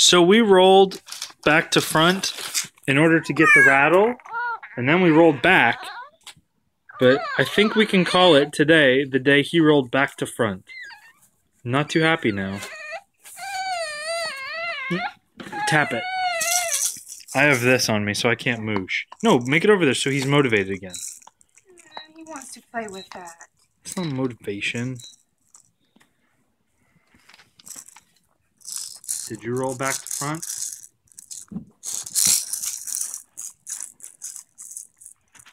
So we rolled back to front in order to get the rattle, and then we rolled back. But I think we can call it today the day he rolled back to front. I'm not too happy now. Tap it. I have this on me, so I can't moosh. No, make it over there so he's motivated again. He wants to play with that. It's not motivation. Did you roll back to front?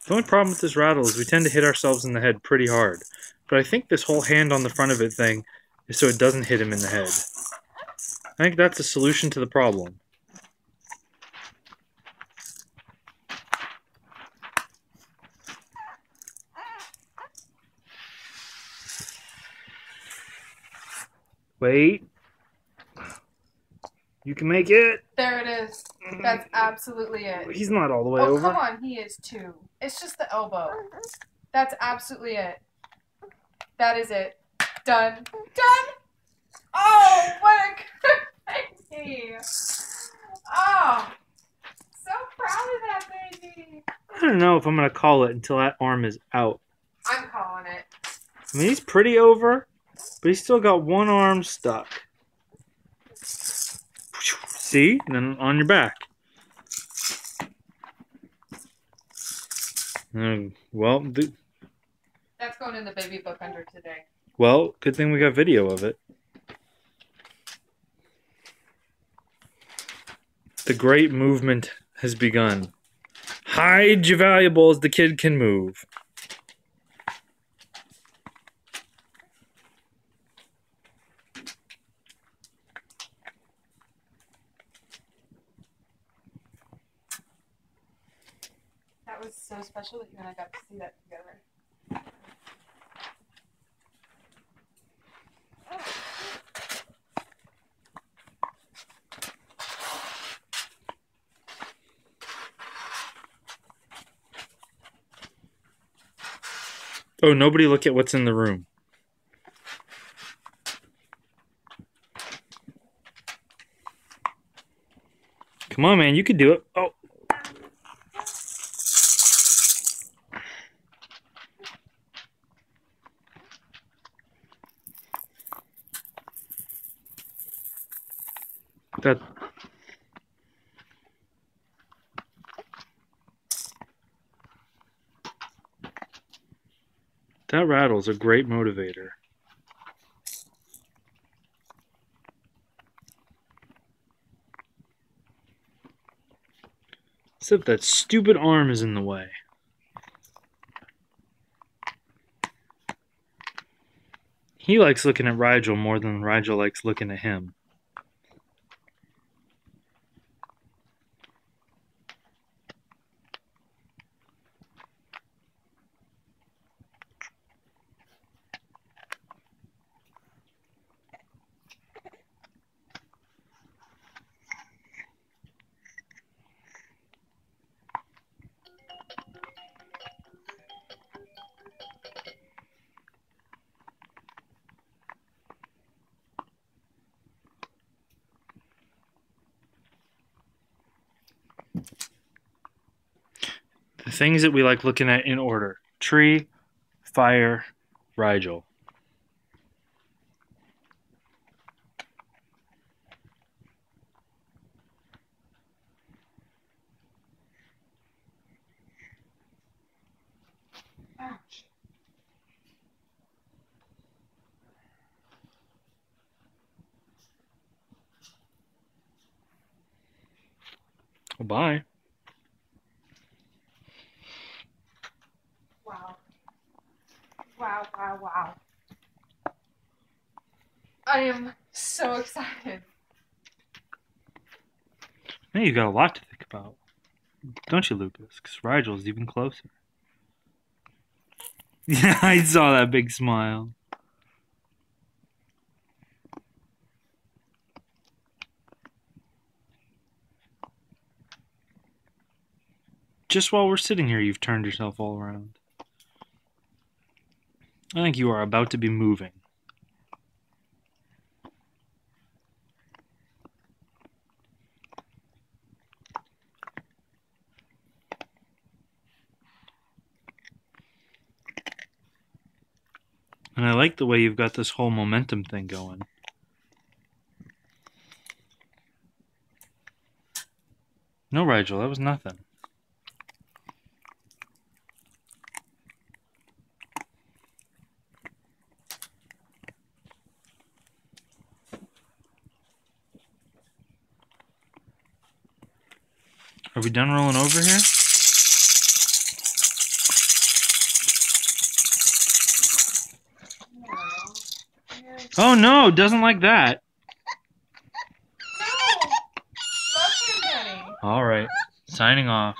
The only problem with this rattle is we tend to hit ourselves in the head pretty hard. But I think this whole hand on the front of it thing is so it doesn't hit him in the head. I think that's the solution to the problem. Wait. You can make it. There it is. Mm-hmm. That's absolutely it. He's not all the way Oh, over. come on. He is too. It's just the elbow. That's absolutely it. That is it. Done. Done. Oh, what a good baby. Oh, so proud of that baby. I don't know if I'm gonna call it until that arm is out. I'm calling it. I mean, he's pretty over, but he's still got one arm stuck. See? And then on your back. Um, well, th- That's going in the baby book under today. well, good thing we got video of it. The great movement has begun. Hide your valuables, the kid can move. That was so special that you and I got to see that together. Oh, nobody look at what's in the room. Come on, man, you can do it. Oh. That that rattle's a great motivator. Except that stupid arm is in the way. He likes looking at Rigel more than Rigel likes looking at him. Things that we like looking at in order tree, fire, Rigel. Bye. Wow, wow, wow. I am so excited. Now you've got a lot to think about. Don't you, Lucas? Because Rigel's even closer. Yeah, I saw that big smile. Just while we're sitting here, you've turned yourself all around. I think you are about to be moving. And I like the way you've got this whole momentum thing going. No, Rigel, that was nothing. Are we done rolling over here? Oh no, doesn't like that. No! Love him, Penny. All right, signing off.